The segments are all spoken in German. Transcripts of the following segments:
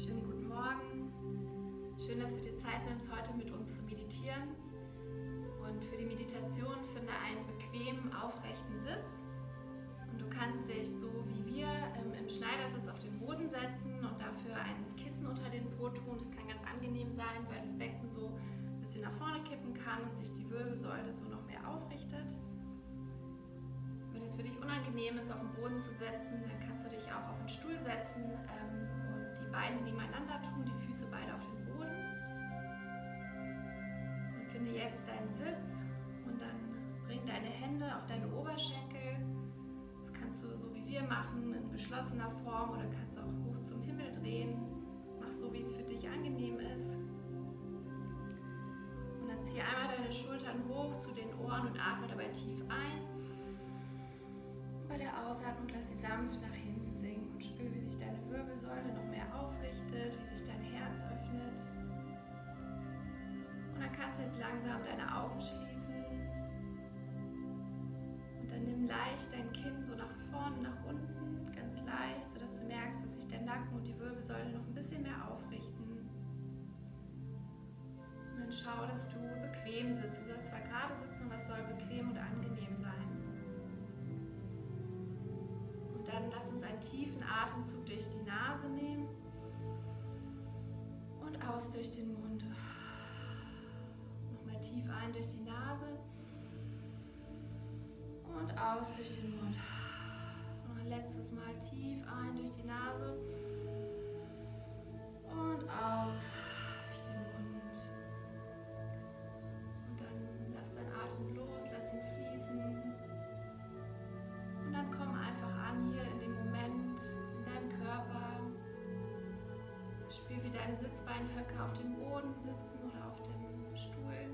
Schönen guten Morgen. Schön, dass du dir Zeit nimmst, heute mit uns zu meditieren. Und für die Meditation finde einen bequemen, aufrechten Sitz. Und du kannst dich so wie wir ähm, im Schneidersitz auf den Boden setzen und dafür ein Kissen unter den Po tun. Das kann ganz angenehm sein, weil das Becken so ein bisschen nach vorne kippen kann und sich die Wirbelsäule so noch mehr aufrichtet. Wenn es für dich unangenehm ist, auf den Boden zu setzen, dann kannst du dich auch auf den Stuhl setzen ähm, Beine nebeneinander tun, die Füße beide auf den Boden. Dann finde jetzt deinen Sitz und dann bring deine Hände auf deine Oberschenkel. Das kannst du so wie wir machen, in geschlossener Form oder kannst du auch hoch zum Himmel drehen. Mach so, wie es für dich angenehm ist. Und dann zieh einmal deine Schultern hoch zu den Ohren und atme dabei tief ein bei der Ausatmung lass sie sanft nach hinten sinken und spür, wie sich deine Wirbelsäule noch mehr aufrichtet, wie sich dein Herz öffnet. Und dann kannst du jetzt langsam deine Augen schließen. Und dann nimm leicht dein Kinn so nach vorne, nach unten, ganz leicht, sodass du merkst, dass sich der Nacken und die Wirbelsäule noch ein bisschen mehr aufrichten. Und dann schau, dass du bequem sitzt. Du sollst zwar gerade sitzen, aber es soll bequem und angenehm sein dann lass uns einen tiefen Atemzug durch die Nase nehmen und aus durch den Mund. Nochmal tief ein durch die Nase und aus durch den Mund. Noch ein letztes Mal tief ein durch die Nase und aus deine Sitzbeinhöcke auf dem Boden sitzen oder auf dem Stuhl.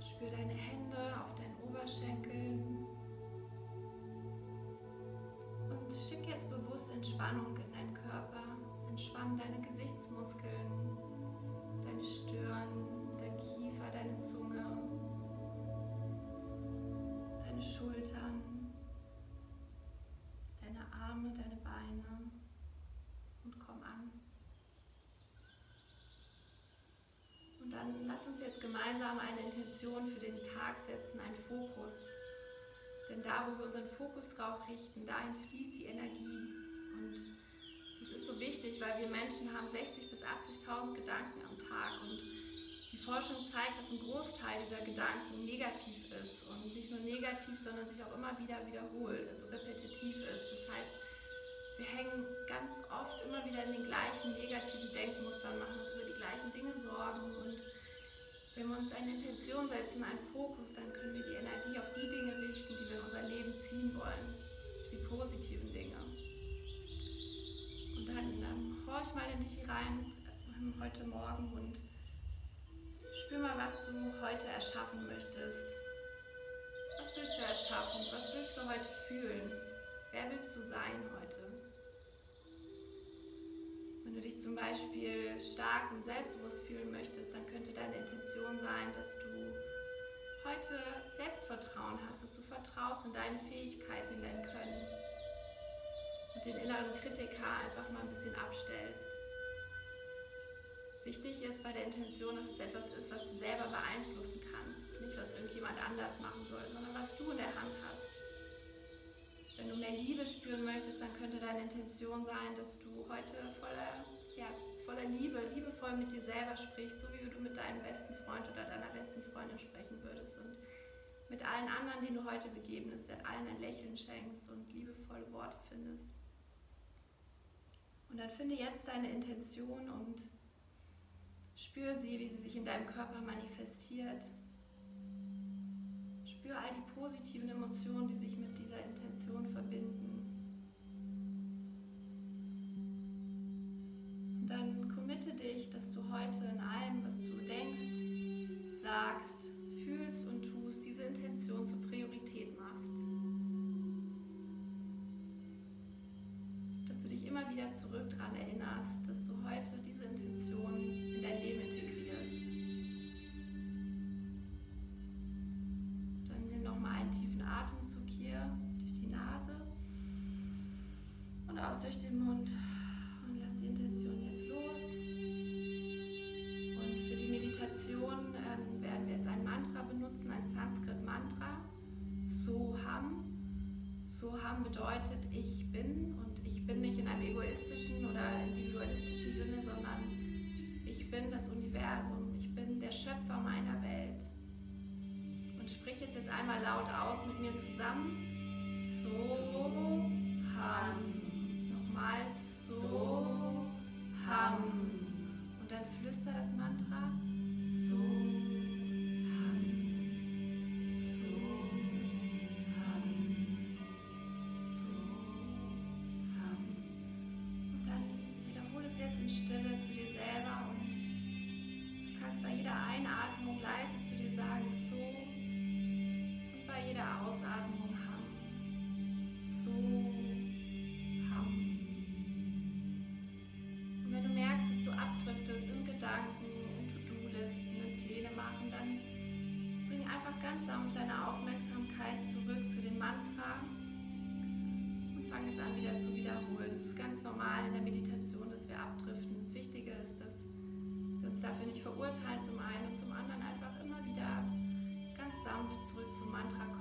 Spür deine Hände auf deinen Oberschenkeln. Und schick jetzt bewusst Entspannung in deinen Körper. Entspann deine Gesichtsmuskeln, dann lass uns jetzt gemeinsam eine Intention für den Tag setzen, einen Fokus. Denn da, wo wir unseren Fokus drauf richten, dahin fließt die Energie. Und das ist so wichtig, weil wir Menschen haben 60.000 bis 80.000 Gedanken am Tag. Und die Forschung zeigt, dass ein Großteil dieser Gedanken negativ ist und nicht nur negativ, sondern sich auch immer wieder wiederholt, also repetitiv ist. Das heißt, wir hängen ganz oft immer wieder in den gleichen negativen Denkmustern, machen uns über die gleichen Dinge Sorgen und wenn wir uns eine Intention setzen, einen Fokus, dann können wir die Energie auf die Dinge richten, die wir in unser Leben ziehen wollen, die positiven Dinge. Und dann ähm, horch mal in dich rein ähm, heute Morgen und Spür mal, was du heute erschaffen möchtest. Was willst du erschaffen? Was willst du heute fühlen? Wer willst du sein heute? Wenn du dich zum Beispiel stark und selbstbewusst fühlen möchtest, dann könnte deine Intention sein, dass du heute Selbstvertrauen hast, dass du vertraust in deine Fähigkeiten, in dein Können und den inneren Kritiker einfach mal ein bisschen abstellst. Wichtig ist bei der Intention, dass es etwas ist, was du selber beeinflussen kannst. Nicht, was irgendjemand anders machen soll, sondern mehr Liebe spüren möchtest, dann könnte deine Intention sein, dass du heute voller, ja, voller Liebe, liebevoll mit dir selber sprichst, so wie du mit deinem besten Freund oder deiner besten Freundin sprechen würdest und mit allen anderen, denen du heute begegnest, allen ein Lächeln schenkst und liebevolle Worte findest. Und dann finde jetzt deine Intention und Spür sie, wie sie sich in deinem Körper manifestiert. Spür all die positiven Emotionen, die sich dieser Intention verbinden. Und dann committe dich, dass du heute in allem, was du denkst, sagst, fühlst und tust, diese Intention zur Priorität machst. Dass du dich immer wieder zurück daran erinnerst, dass du heute diese Intention Sanskrit-Mantra. Soham. Soham bedeutet ich bin und ich bin nicht in einem egoistischen oder individualistischen Sinne, sondern ich bin das Universum, ich bin der Schöpfer meiner Welt. Und sprich es jetzt einmal laut aus mit mir zusammen. So verurteilen zum einen und zum anderen einfach immer wieder ganz sanft zurück zum Mantra kommen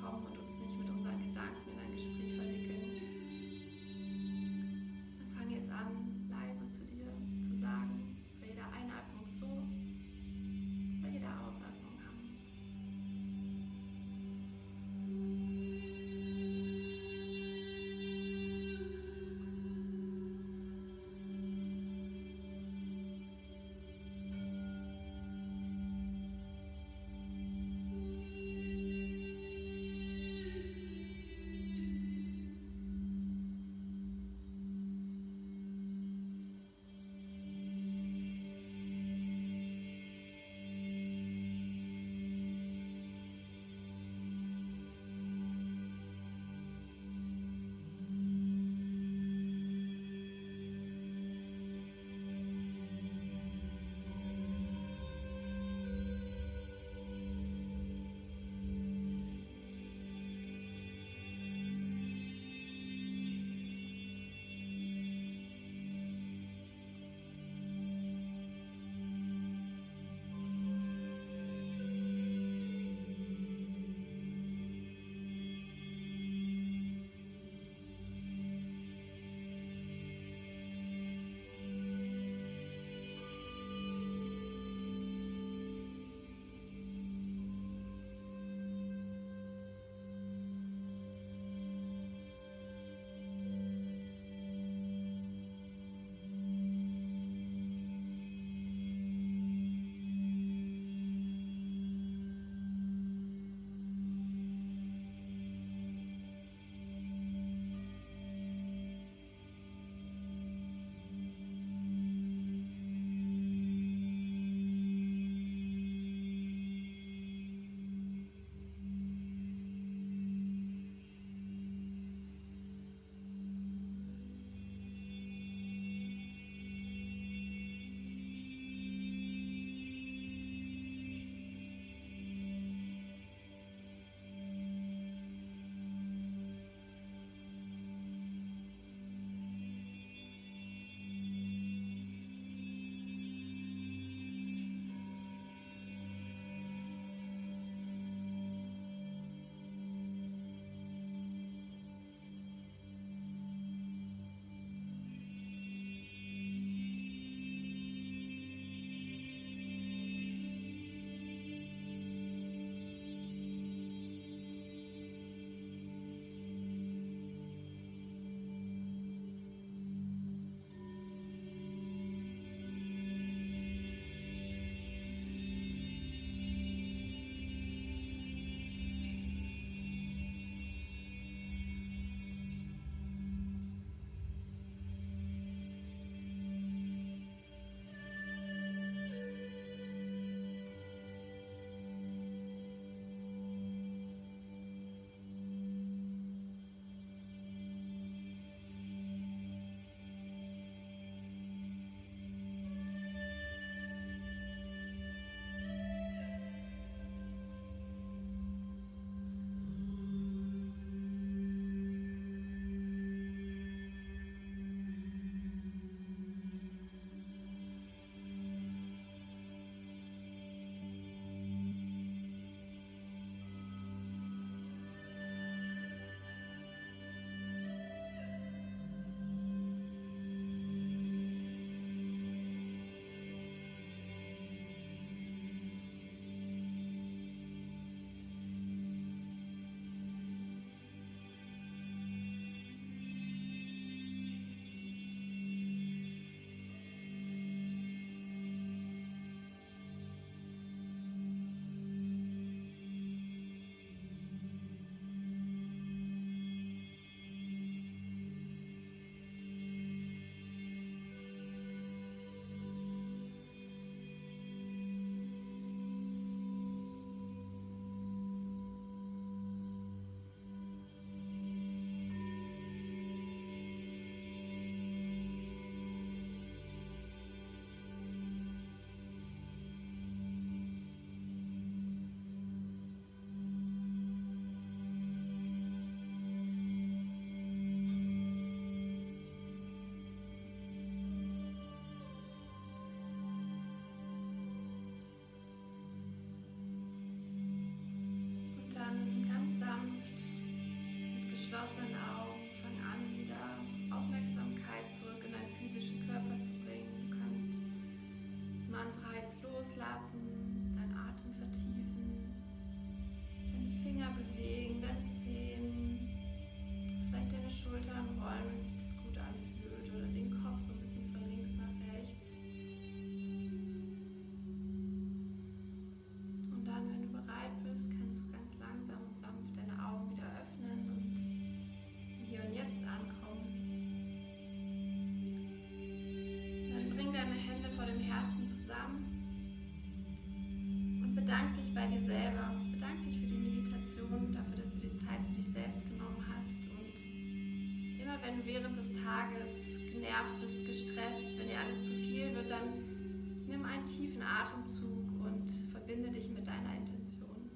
während des Tages genervt bist, gestresst, wenn dir alles zu viel wird, dann nimm einen tiefen Atemzug und verbinde dich mit deiner Intention.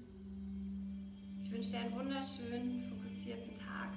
Ich wünsche dir einen wunderschönen, fokussierten Tag.